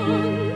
on.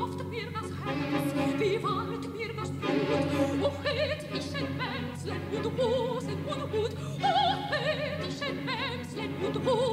kauft mir das Herz, wie wahrt mir das Blut. Oh, hätt ich ein Mänzlein und Hosen und Hut, oh, hätt ich ein Mänzlein und Hosen